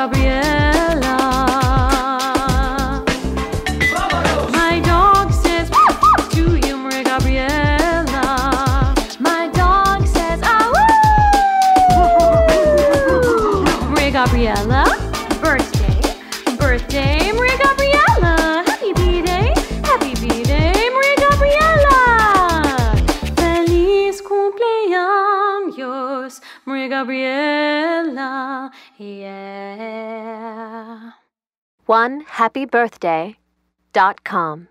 Gabriela. My dog says to you, Maria Gabriela. My dog says! Maria Gabriela, first. Maria Gabriela. Yeah. One happy birthday dot com.